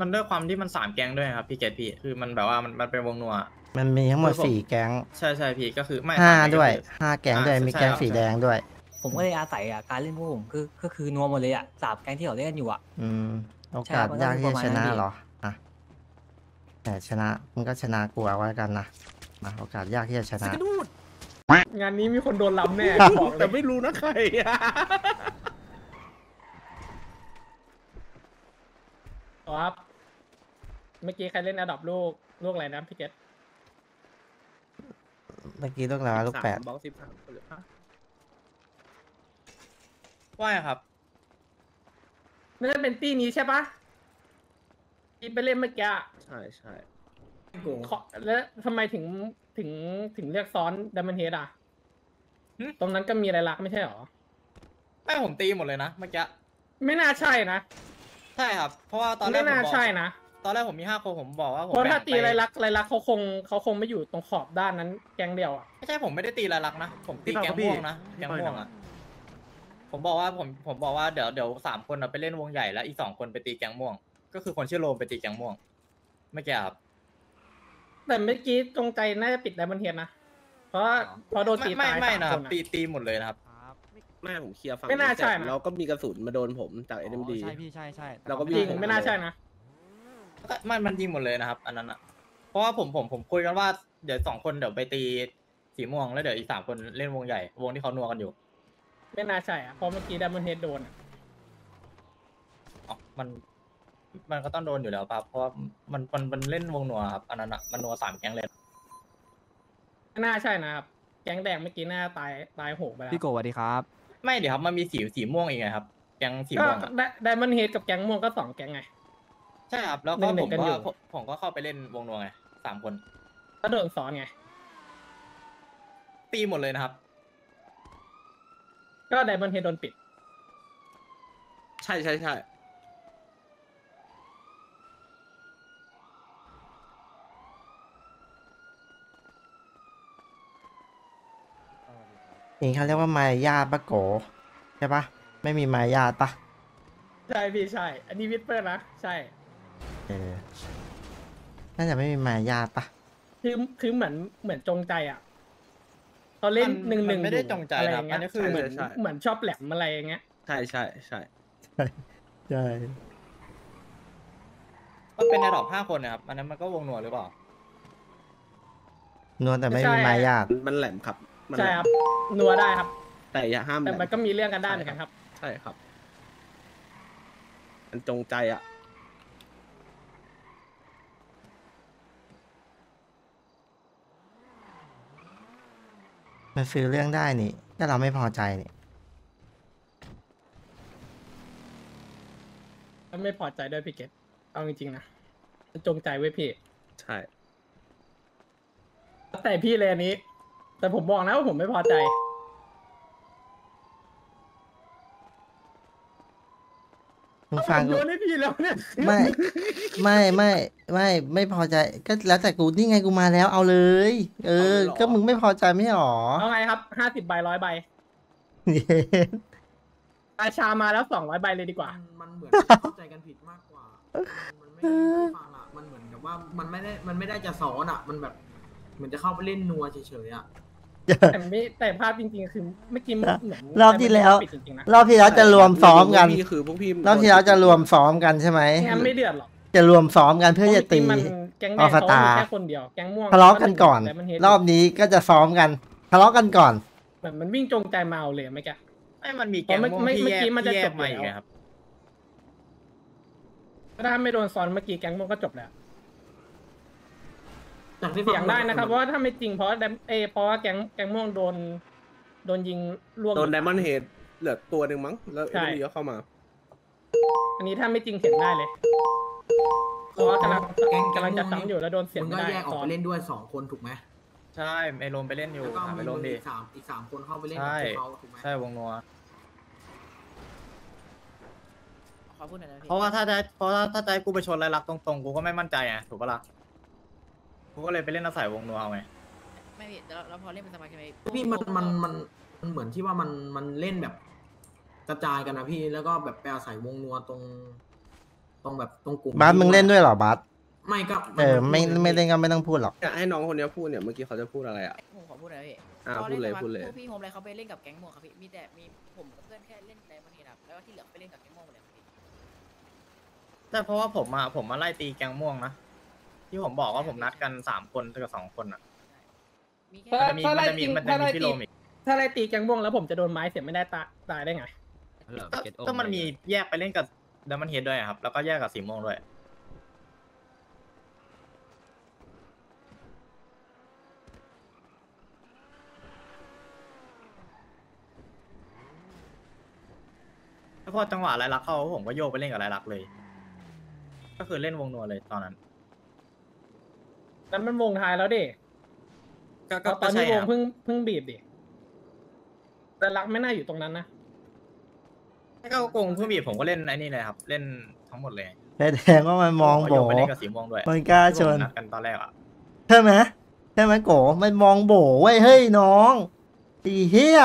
มันด้วยความที่มันสามแก๊งด้วยครับพี่เกตพี่คือมันแบบว่ามันมันเป็นวงนัว มันมีทั้งหมดคือผมสี่แก๊ง ใช่ใช่พี่ก็คือไม่ห้าสมก๊งด้วยก็คือห้าแก๊งด้วยอ่ามีแก๊งใช่สีครับแดงด้วย ผมก็เลยอาศัยอะการเล่นพวกผมคือก็คือนัวหมดเลยอะสามแก๊งที่เขาเล่นกันอยู่อะอืมโอใช่กาสมันต้องยากที่ประจะมาณชนั้นนะดิเหรออะแต่ชนะมันก็ชนะกลัวไว้กันนะมาโอกาสยากที่จะชนะงานนี้มีคนโดนล้ำแน่บอกเลแต่ยไม่รู้นะใครอะครับ เมื่อกี้ใครเล่นอดับลูกลูกอะไรนะพี่เกตเมื่อกี้ลูกแล้วลูกแปดบล็อกสิบสามคนเลยว่าไงครับไม่ได้เป็นตี้นี้ใช่ปะที่ไปเล่นเมื่อกี้อะใช่ใช่ขอแล้วทำไมถึงถึงถึงเรียกซ้อนดัมเบิลเฮดอะหึตรงนั้นก็มีอะไรลักษณ์ไม่ใช่หรอ ไม่ผมตีหมดเลยนะเมื่อกี้ไม่น่าใช่นะ ใช่ครับ เพราะว่าตอนแรไม่กผมน่าบอกใช่นะ ตอนแรกผมมีห้าคนผมบอกว่าผมเพราะถ้าแบ่งตีไปอะไรลักษณ์อะไรลักษณ์เขาคงเขาคงไม่อยู่ตรงขอบด้านนั้นแกงเดียวอะไม่ใช่ผมไม่ได้ตีลายลักษณ์นะผมตีแกงม่วงนะแกงม่วงอะผมบอกว่าผมผมบอกว่าเดี๋ยวเดี๋ยวสามคนอะไปเล่นวงใหญ่แล้วอีกสองคนไปตีแกงม่วง ก็คือคนชื่อโรมไปตีแกงม่วงเมื่อกี้ครับแต่เมื่อกี้จงใจน่าจะปิดดัมเบิลเฮดนะเพราะว่าเพราะโดนตีไม่ตายไม่สามนะคครับนอะตีตีหมดเลยนะครับไม่ผมเคลียร์ฝั่งไม่น่าใช่นะแล้วก็มีกระสุนมาโดนผมจากเอ็มดีใช่พี่ใช่ใช่เราก็จริงไม่น่าใช่นะ มันมันยิงหมดเลยนะครับ อันนั้นอะ เพราะว่าผมผมผมคุยกันว่าเดี๋ยวสองคนเดี๋ยวไปตีสีม่วงแล้วเดี๋ยวอีกสามคนเล่นวงใหญ่ วงที่เขานัวกันอยู่ไม่น่าใช่อะเพราะเมื่อกี้ดัมเบิลเฮดโดนอะอ๋อมัน มันก็ต้องโดนอยู่แล้วครับเพราะว่ามันมันมันเล่นวงนัวครับอันนั้นอะมันนัวสามแก๊งเลยไม่น่าใช่นะครับแก๊งแดงเมื่อกี้หน้าตายตายโหงไปแล้วพี่โก๋สวัสดีครับ ไม่เดี๋ยวครับมันมีสีสีม่วงอีกไงครับแก๊งสีก็ม่วงอะ ดัมเบิลเฮดกับแก๊งม่วงก็สองแก๊งไง ใช่ครับ แล้วก็หนึ่ผงมๆกันก็อยู่ผมผมก็เข้าไปเล่นวงนัวไงสามคน ก็โดนซ้อนไง ตีหมดเลยนะครับ ก็ดัมเบิลเฮดโดนปิด ใช่ใช่ใช่นี่เขาเรียกว่ามายาทปะโกใช่ปะไม่มีมายาทปะใช่พี่ใช่ อันนี้วิสเปอร์นะ ใช่ เออ น่าจะไม่มีมายาทปะคือคือเหมือนเหมือนจงใจอะเขาเล่นมันหนึ่งหนึ่งมันไม่ได้จงใจอะไรนะครับอย่างเงี้อันยนี้คือเหมือนเหมือนชอบแหลมอะไรอย่างเงี้ยใช่ใช่ใช่ใช่มันเป็นในดอกห้าคนนะครับอันนั้นมันก็วงนัวหรือเปล่านวลแต่ไม่ใช่มีมายาทมันแหลมครับมันแหใช่ลคมรับนัวได้ครับ แต่อย่าห้ามแหลแต่มมันก็มีเรื่องกันได้เหมือนกันครับ ใช่ครับ มันจงใจอะ มันซื้อเรื่องได้นี่ ถ้าเราไม่พอใจนี่ไม่พอใจด้วยพี่เกตเอาจริงๆนะมันจงใจไว้ยพี่ ใช่ แต่พี่เลยอันนี้ แต่ผมบอกนะว่าผมไม่พอใจ มึงผฟังมกูโยนให้พี่แล้วเนี่ยไม่ไม่ไม่ไม่ไม่พอใจก็แล้วแต่กูนี่ไงกูมาแล้วเอาเลย เออ ก็มึงไม่พอใจไม่ใช่หรอเอาไงครับห้าสิบใบร้อยใบเย้อาชามาแล้วสองร้อยใบเลยดีกว่า มันเหมือนเข้าใจกันผิดมากกว่า มันไม่ได้ฟังอะมันเหมือนกับว่ามันไม่ได้มันไม่ได้จะสอนอะ มันแบบเหมือนจะเข้าไปเล่นนัวเฉยๆอะ แต่ไม่แต่ภาพจริงๆคือเมื่อกี้เหมือนรอบที่แล้วปิดจริงๆนะรอบที่แล้วจะรวมซ้อมกันพวพี่คือพวกพี่รอบที่แล้วจะรวมซ้อมกันใช่ไหมงั้นไม่เดือดหรอกจะรวมซ้อมกันเพื่อจะตีพราเมื่อกี้มันแก๊งแดอองฟเขาตามีแค่คนเดียวแก๊งม่วงทะเลาะกันก่อนแต่มันเห็นรอบนี้ก็จะซ้อมกันทะเลาะกันก่อนเหมือนมันวิ่งจงใจมาเอาเลยเมื่อกี้ไม่มันมีแก๊งอ๋อม่วงเมื่อที่เมื่อแยกี้กมันจะที่แยจกบมาอีกแล้วนะครับถ้าไม่โดนซ้อนเมื่อกี้แก๊งม่วงก็จบแล้ว จากที่ฟัเสียงได้นะครับเพราะว่าถ้าไม่จริงเพราะว่าแดมเอยเพราะว่าแก๊งแก๊งม่วงโดน โดนยิงล่วง โดนไดมอนด์เฮดเหลือตัวหนึ่งมั้ง แล้วใช่เอ็มดีก็เข้ามา อันนี้ถ้าไม่จริงเถียงได้เลยเพราะว่ากำลังแก๊งกำลังจะแก๊ซ้ำอยู่แล้วโดนเสียงมึงไม่ก็ได้แยกออกซ้อไปน เล่นด้วยสองคนถูกไหมใช่ไอโรมไปเล่นอยู่แล้วก็ถามมีไอโรมมึงดิ อีกสามอีกสามคนเข้าไปเล่นใช่กับพวกเขาถูกไหม ใช่วงนัวขอพูดหน่อยนะพี่เพราะว่าถ้าจะเพราะว่าถ้าจะให้กูไปชนรายลักษณ์ตรงๆ กูก็ไม่มั่นใจไงถูกปะล่ะ กูก็เลยไปเล่นอาศัยวงนัวเอาไงไม่พี่เราเราพอเล่นเป็นสมาชิกไหมพี่มันมันมันมันเหมือนที่ว่ามันมันเล่นแบบ กระจายกันนะพี่แล้วก็แบบไปอาศัยวงนัวตรงตตรงแบบตรงกลุ่มบาสมึงเล่นด้วยเหรอบาสไม่ก็เออไม่ไม่เล่นก็ไม่ต้องพูดหรอกอยากให้น้องคนเนี้ยพูดเนี่ยเมื่อกี้เขาจะพูดอะไรอะผมขอพูดหน่อยพี่อ่าตนพูดเลยนพูดเลยพวกพี่โฮมอะไรเขาไปเล่นกับแก๊งม่วงครับพี่มีแต่มีผมกับเพื่อนแค่เล่นในประเทศครับแล้วก็ที่เหลือไปเล่นกับแก๊งม่วงหมดเลยครับพี่แต่เพราะว่าผมอะผมมาไล่ตีแกงม่วงนะ ที่ผมบอกว่าผมนัดกันสามคนกับสองคนอะมีแค่มันจะมีมันจะมีมันจะมีพี่โรมอีกถ้าไล่ตีแก๊งม่วงแล้วผมจะโดนไม้เสียไม่ได้ตาตายได้ไงก็ก็มันมีแยกไปเล่นกับดัมมันเฮดด้วยครับ แล้วก็แยกกับสีม่วงด้วยแล้วพอจังหวะไรลักษณ์เข้าผมก็โยกไปเล่นกับไรลักษณ์เลย ก็คือเล่นวงนัวเลยตอนนั้น นั้นมันวงท้ายแล้วดิก็ตก็อนก็นี้ใช่วคงรับเพิ่งเพิ่งบีบดิแต่รักไม่น่าอยู่ตรงนั้นนะก็โกงเพิ่งบีบผมก็เล่นไอ้นี่เลยครับ เล่นทั้งหมดเลยแสดงว่ามันมองก็โบโยกไปเล่นกับสีม่วงด้วยมันกล้าชที่ผมนนัดกันตอนแรกอะใช่ไหมใช่ไหมโกมันมองโบไว้ยเฮ้ยน้องอีเฮีย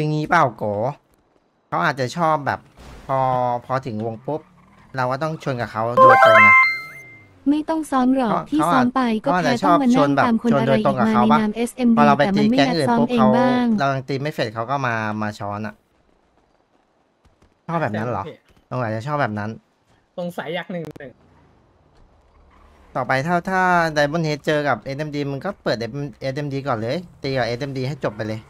คืองี้เปล่าโกเขาอาจจะชอบแบบ พอพอถึงวงปุ๊บ เราก็ต้องชนกับเขาโดยตรงอะไม่ต้องซ้อมหรอกเขาที่เขาซ้ออาจมไปก็เขาอาจแพ้จะชต้ออบงมาชนั่นงแบบตามคนชนอะโดไรยตรอีงกกับมาเขาในปะนาม SMD พอเราไปแต่ตีมันไม่แก๊งอยากอื่นซ้อมปุ๊บเองเขาบ้างเรายังตีไม่เสร็จเขาก็มามาช้อนอะชอบแบบนั้นเหรอตรงอาจจะชอบแบบนั้นสงสัยอยากหนึ่งหนึ่งต่อไปถ้าถ้าไดมอนเฮดเจอกับ SMD มึงก็เปิด SMD ก่อนเลย ตีกับ SMD ให้จบไปเลย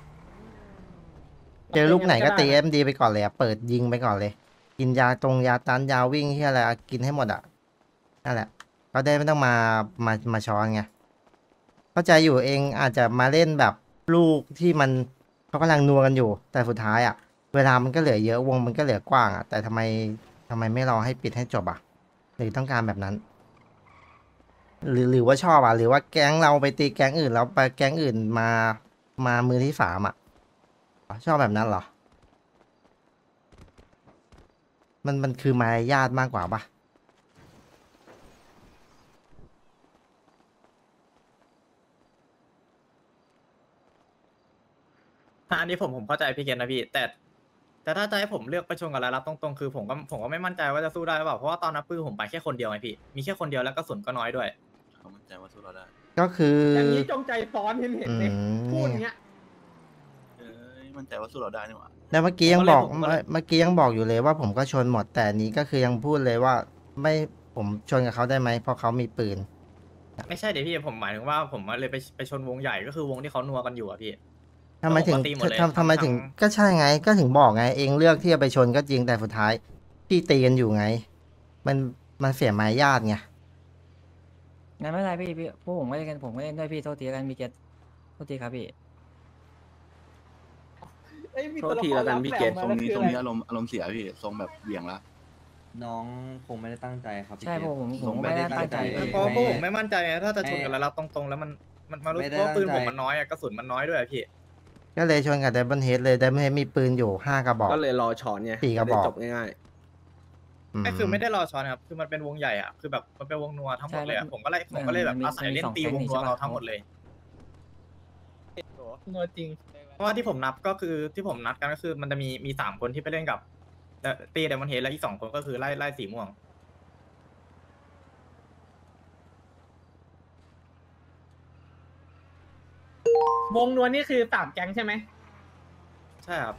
เจอลูกไหนก็ตี SMD ไปก่อนเลยอะเปิดยิงไปก่อนเลย กินยาตรงยาต้านยาวิ่งที่อะไรอะกินให้หมดอะนั่นแหละก็ได้ไม่ต้องมามามาช้อนไงเข้าใจอยู่เองอาจจะมาเล่นแบบลูกที่มันเขากำลังนัวกันอยู่ แต่สุดท้ายอะเวลามันก็เหลือเยอะวงมันก็เหลือกว้างอะแต่ทำไมทำไมไม่รอให้ปิดให้จบอะหรือต้องการแบบนั้น หรือหรือว่าชอบอะหรือว่าแก๊งเราไปตีแก๊งอื่นแล้วไปแก๊งอื่นมามามือที่สามอะ ชอบแบบนั้นเหรอ มันมันคือมารยาทมากกว่าปะอันนี้ผมผมเข้าใจพี่เกณฑ์นะพี่ แต่ แต่ถ้าจะให้ผมเลือกไปชนกับรายรับตรงๆคือผมก็ผมก็ไม่มั่นใจว่าจะสู้ได้หรือเปล่าเพราะว่าตอนนับปื้อผมไปแค่คนเดียวไงพี่มีแค่คนเดียวแล้วกระสุนก็น้อยด้วย เขามั่นใจว่าสู้เราได้ ก็คือ อย่างนี้จงใจซ้อนเห็นเห็นอืเลยมพูดอย่างเงี้ยเอ้ย มั่นใจว่าสู้เราได้นี่หว่าแล้วเมื่อกี้ยังบอกผมก็เลยผมก็เลยเมื่อกี้ยังบอกอยู่เลยว่าผมก็ชนหมดแต่อันนี้ก็คือยังพูดเลยว่าไม่ผมชนกับเขาได้ไหมเพราะเขามีปืน ไม่ใช่เดี๋ยวพี่ผมหมายถึงว่าผมเลยไปไปชนวงใหญ่ก็คือวงที่เขานัวกันอยู่อะพี่ทำไมถึงปกติหมดเลยทำทำไมถึงทั้งก็ใช่ไงก็ถึงบอกไง เองเลือกที่จะไปชนก็จริงแต่สุดท้ายพี่ตีกันอยู่ไง มันมันเสียมารยาทไงงั้นไม่เป็นไรพี่พี่พวกผมก็เล่นกันผมก็เล่นด้วยพี่โทษทีแล้วกันมีเกตโทษทีครับพี่ โทษทีแล้วกันพี่เกตทรงนี้ทรงนี้อารมณ์อารมณ์เสียพี่ทรงแบบเหวี่ยงละ น้องคงไม่ได้ตั้งใจครับพี่ใช่เกผศมผมผผมมก็ไม่ได้ไม่ได้ตั้งใจตั้งใจเพราะเพราะผมไม่มั่นใจไงถ้าจะชนกับรายรับตรงๆ แล้วมันมันมารู้ไม่ได้เพราะปืนตั้ผงมใจมันน้อยอะกระสุนมันน้อยด้วยอะพี่ ก็เลยชนกับไดมอนเฮดเลยไดมอนเฮดมีปืนอยู่ห้ากระบอก ก็เลยรอช้อนไงสี่กระบอกจได้จบง่ายม ก็คือไม่ได้รอช้อนครับ คือมันเป็นวงใหญ่อะคือแบบมันเป็นวงนัวทั้งหมดเลยอะใช่ผมก็เลยผมก็เลยแบบมันมีอาศัยเล่นมันมีตีสองวงเทคนิคนัวใช่ปะเราทั้งหมดเลยนัวจริง เพราะว่าที่ผมนับก็คือที่ผมนัดกันก็คือ มันจะมีมีสามคนที่ไปเล่นกับแต่ตีเดมอนเฮดแล้วอีกสองคนก็คือไล่ไล่สีม่วง วงนัวนี่คือสามแก๊งใช่ไหมใช่ครับ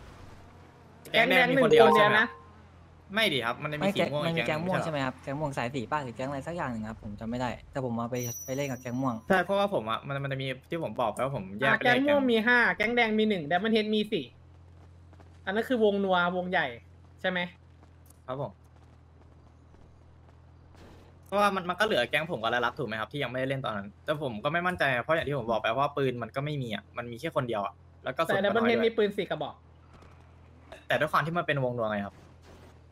แก๊งแดงมีหนึ่คงนเดียวคนเดีใช่ยวไหมนะ ไม่ดีครับ มันจะมีไม่สีแก๊งม่วงมันมีอีแก๊งม่วงหนึ่ใช่ไหมครับแก๊งม่วงสายสีป้าหรือแก๊งอะไรสักอย่างหนึ่งครับผมจำไม่ได้ แต่ผมมาไปไปเล่นกับแก๊งม่วง ใช่เพราะว่าผมอะมันมันจะมีที่ผมบอกไปว่าผมแยกอะไปแก๊งเล่นม่วงมีห้าแก๊งแดงมีหนึ่งแดมอนเฮดมีสี่อันนั้นคือวงนัววงใหญ่ใช่ไหมครับผมเพราะว่ามันมันก็เหลือแก๊งผมกับรายรับถูกไหมครับที่ยังไม่ได้เล่นตอนนั้น แต่ผมก็ไม่มั่นใจเพราะอย่างที่ผมบอกไปว่าปืนมันก็ไม่มีอะมันมีแค่คนเดียวอะแล้วก็สุแต่ดแดมอนน้เฮอยดด้วมียปืนสี่กระบอก แต่ด้วยความที่มันเป็นวงนัวไงครับ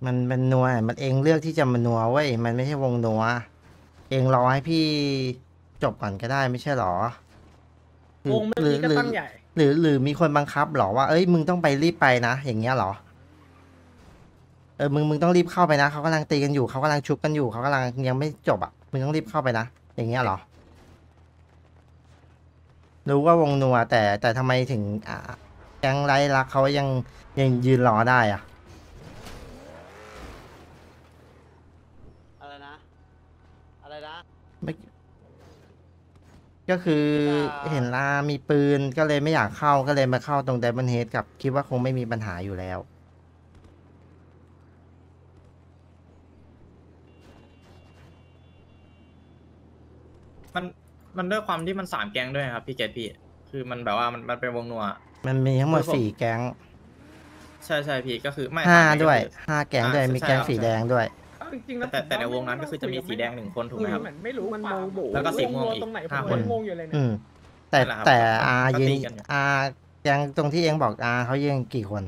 มันเป็นนัวมันเองเลือกที่จะมานัวเว้ยมันไม่ใช่วงนัว เองรอให้พี่จบก่อนก็ได้ไม่ใช่หรอหรืวงเมื่อกี้ก็หรือตั้งใหญ่ หรือหรือมีคนบังคับหรอว่าเอ้ยมึงต้องไปรีบไปนะอย่างเงี้ยหรอเออมึงมึงต้องรีบเข้าไปนะเขากำลังตีกันอยู่เขากำลังชุบกันอยู่เขากำลังยังไม่จบอะมึงต้องรีบเข้าไปนะอย่างเงี้ยหรอรู้ว่าวงนัวแต่แต่ทำไมถึงอ่าแก๊งไร้รักเขายังยังยืนรอได้อะ อะไรนะ อะไรนะ ไม่ ก็คือเวลาเห็นลามีปืนก็เลยไม่อยากเข้าก็เลยมาเข้าตรงไดมอนเฮดกับคิดว่าคงไม่มีปัญหาอยู่แล้ว มันมันด้วยความที่มันสามแก๊งด้วยครับ พี่เกตพี่คือมันแบบว่ามันมันเป็นวงนัว มันมีทั้งหมดคือผมสี่แก๊ง ใช่ใช่พี่ก็คือไม่ห้าสมแก๊งด้วยก็คือห้าแก๊งอ่าด้วยใช่มีแก๊งใช่สีแดงด้วยเอา จริงๆนะแต่แต่ผมในวงนั้นก็คือจะมีสีแดงหนึ่งคนถูกไหมครับเหมือนไม่รู้มันควาโมโบแล้วก็สีม่วงอีกตรงไหนผมห้าก็คนงงอยู่เลยเนี่ยอืมแต่นั่นแหละครับแต่อาก็ยืนตีกันอยู่อาแก๊งตรงที่เองบอกอาเขายืนกี่คน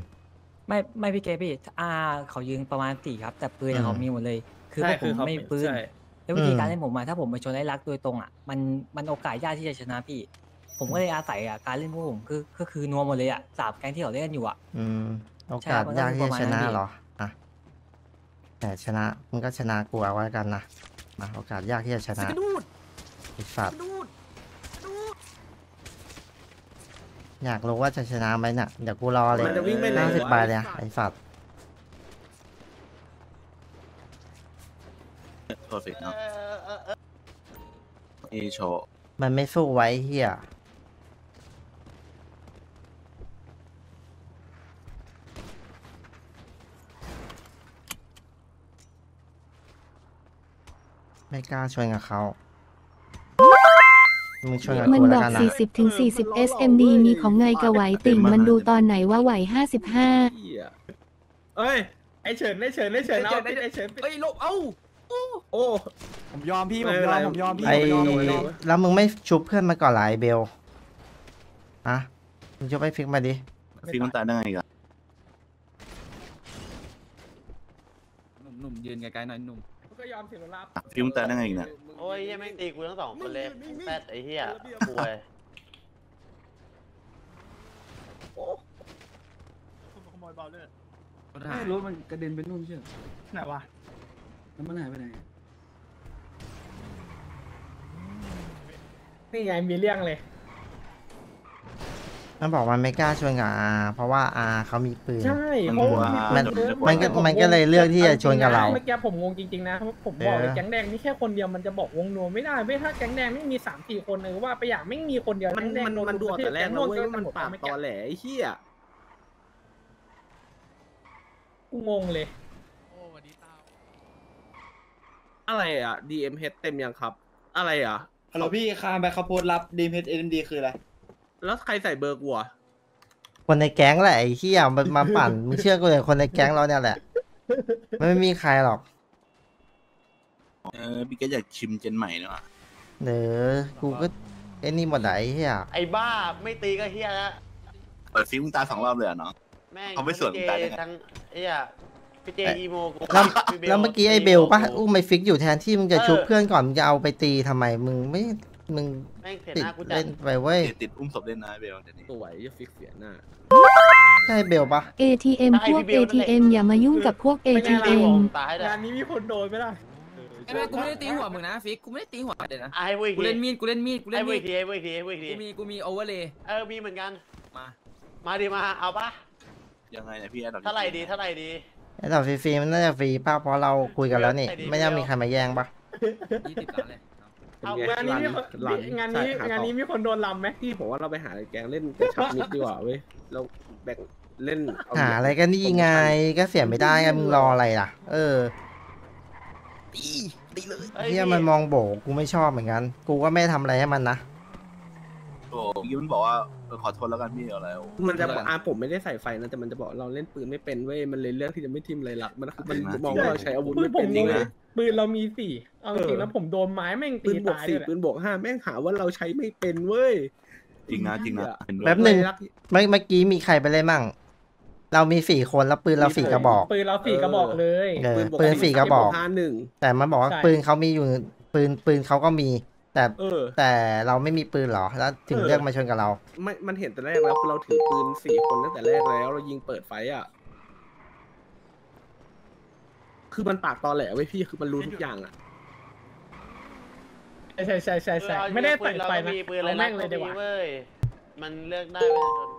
ไม่ไม่พี่เกพี่อาเขายืนประมาณสี่ครับ แต่ปืนอืมเขามีหมดเลย คือพใช่วกผคือมเขาไม่มีปืนใช่แล้ววิธีการอืมเล่นผมอะถ้าผมไปชนไอ้รักโดยตรงอะมันมันโอกาสยากที่จะชนะพี่ ผมก็เลยอาศัยอะการเล่นพวกผมคือก็คือนัวหมดเลยอะสามแก๊งที่เขาเล่นกันอยู่อะอืมโอใช่กาสมันก็ยากที่ปจะระมาณชนั้นนะพี่เหรออะ แต่ชนะมึงก็ชนะกูเอาไว้กันนะมาโอกาสยากที่จะชนะไอ้สัตว์อยากรู้ว่าจะชนะไหมเนี่ยเดี๋ยวกูรอเลยมันจะวิ่งไปไหน ห้าสิบวะใบเลยอะไอ้สัตว์เพอร์เฟกต์เนาะเอโชว์มันไม่สู้ไว้เฮีย ไม่กล้าชวนกับเขามึงชวนกับมันกูบแล้วอกกันนะ40ถึง40 SMD มีของไงกะไหวติ่ง มันดูตอนไหนว่าไหว 55 เหี้ยเอ้ย ไอเฉินไอเฉินไอเฉินเอาไอเฉินเอ้ยลบเอ้าโอ้ ผมยอมพี่ไม่ผมเป็นยไรอมผมยอมพี่ไอผมยอมผมยอมแล้วมึงไม่ชุบเพื่อนมาก่อนเหรอไอเบลอะมึงชุบไอฟิกมาดิฟิกมันตายได้ไงกันหนุ่มๆยืนไกลๆหน่อยหนุ่ม ก็ยอมเสียรับฟิกมันตายได้ไงอีกเนี่ยโอ้ยยังไม่ตีกูทั้งสองคนเลยแปดไอ้เหี้ยป่วยไม่รู้มันกระเด็นไปนู่นใช่ไหมไหนวะแล้วมันหายไปไหนนี่ไงมีเรื่องเลย มันบอกมันไม่กล้าชวนกับอาเพราะว่าอาเขามีปืน ใช่มันเขากลัวมันเดี๋ยวมันก็เดี๋ยวมันก็เลยเลือกที่จะชวนกับเรา เมื่อกี้ผมงงจริงๆนะผมบอกเลยเออ แก๊งแดงนี่แค่คนเดียวมันจะบอกวงนัวไม่ได้ไม่ถ้าแก๊งแดงไม่มีสามสี่คนเลยว่าไปอย่างไม่มีคนเดียวมันแก๊งแดงมันโดมันดูกระทืบแต่แรกงแล้วม่วงเว้ยว่ามันหดปากเมื่อตกี้อแหลไอ้เหี้ยกูงงเลย อะไรอะ DMH เต็มยังครับ อะไรอะ ฮัลโหลพี่คามไปเขาโพสต์รับดีเพจเอ็มดีคืออะไร แล้วใครใส่เบอร์กูอะคนในแก๊งแหละไอ้เหี้ยมันมาปั่น มึงเชื่อกูเลยคนในแก๊งเราเนี่ยแหละ มันไม่มีใครหรอก เออพี่เกตอยากชิมเจนใหม่เนาะเดี๋ยวกูก็ไอ้นี่หมดไหนเหี้ยไอ้บ้าไม่ตีก็เฮียแล้วเปิดฟิกมึงตายสองรอบเลยเหรอเนาะ แม่งเขาไม่สวนพี่ตายได้ไง ทั้งไอ้เหี้ยพี่เจอีโมกูแล้วพี่บแล้วเมื่อกี้ไอ้เบลปะอีโมอุ้มไม่ฟิกอยู่แทนที่มึงจะชุบเออเพื่อนก่อนมึงจะเอาไปตีทำไมมึงไม่ มึงแม่งเสียติดหน้ากูจัเล่ดนไปเว้ยติดติดอุ้มศพเล่นนะเบลเดี๋ยวนี้สวยจะฟิกเสียหน้า ใช่เบลปะ ATM พวก ATM อย่ามายุ่งกับพวกเป็นไงล่ะตีผ ATM มตายเลยงานนี้มีคนโดนไหมล่ะไอ้แม่กูไม่ได้ตีหัวมึงนะฟิกกูไม่ได้ตีหัวเดี๋ยวนะไอ้เว้ยกูเล่นมีดกูเล่นมีดกูเล่ไอ้นเว้มียดทีไอ้เว้ยทีไอ้เว้ยทีกูมีกูมีโอเวอร์เลยเออมีเหมือนกัน มามาดิมาเอาปะยังไงเนี่ยพี่แอดดอกเท่าไหร่ดีเท่าไหร่ดีไอ้ดอกฟรีๆมันน่าจะฟรีป่ะเพราะเราคุยกันแล้วนี่ใส่ดีไม่น่าไม่เอามีมีใครมาแย่งปะยี่สิบล้านเลย เอาเป็นงานไงนี้มีคนรันงานนี้ใช่หงานต่อนี้มีคนโดนลำไหมพี่ผมว่าเราไปหาแกงเล่นกระชับมิดดีกว่าเว้ยเราแบ่งเล่นเหาอะไรก็นี่ไงก็เสียไม่ได้อะมึงรออะไรล่ะ เอออ้เฮียมันมองโบกกูไม่ชอบเหมือนกันกูก็ไม่ทำอะไรให้มันนะโอ้ยมันบอกว่าเออขอโทษแล้วกันพี่อะไรโอ้มันจะบอกอ่าผมไม่ได้ใส่ไฟนะแต่มันจะบอกเราเล่นปืนไม่เป็นเว้ยมันเลยเลือกที่จะไม่ทิมเลยหลักมันคือมันมองว่าเราใช้อาวุธปืไม่นผเป็มนงงเลเลยย ปืนเรามีสี่เอาจริงๆแล้วผมโดนไม้แม่งปืตีนบวกตายสี่เลยปืนบวกห้าแม่งหาว่าเราใช้ไม่เป็นเว้ย จริงนะจริงนะเห็นด้วย แป๊บหนึ่งเลยรักเมื่อเมื่อกี้มีใครไปเล่นมั่ง เรามีสี่คนแล้วปืนเราสี่กระบอก ปืนเราสี่กระบอกเลย เออปืนบวกปืนสี่กระบอก ห้าหนึ่งแต่มันบอกว่าใช่ ปืนเขามีอยู่ปืนปืนเขาก็มี แต่เออ แต่เราไม่มีปืนเหรอ แล้วถึงเออเลือกมาชนกับเรา ไม่มันเห็นแต่แรกแล้วคือเราถือปืนสี่คนตั้งแต่แรกแล้ว เรายิงเปิดไฟอะ คือมันปากตอแหลไว้ยพี่คือมันรู้ทุกอย่างอะใช่ใช่ใช่ใช่ไม่ได้ใส่ไฟนะมีปืนะไรเอาแม่งเลยดีกว่า มันเลือกได้ว่าจะชน